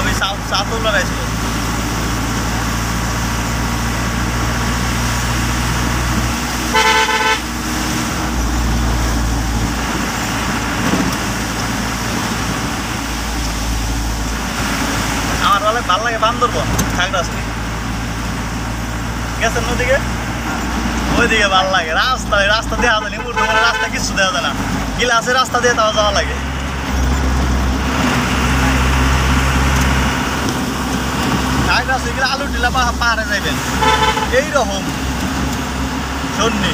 আমি south south লাগাইছিল আমার ভালো ভালো লাগে বান্দরবন খাগড়াছড়ি গেছেন ওদিকে ওইদিকে? ভালো লাগে। রাস্তা রাস্তা দেওয়া যায় না রাস্তা কিছু দেওয়া যায় না। গিলাসের রাস্তা দিয়ে তাও যাওয়া লাগে। খাগড়াছড়ি গেলে আলু টিলা পাহাড়ে যাইবেন। এইরকম। সন্নি।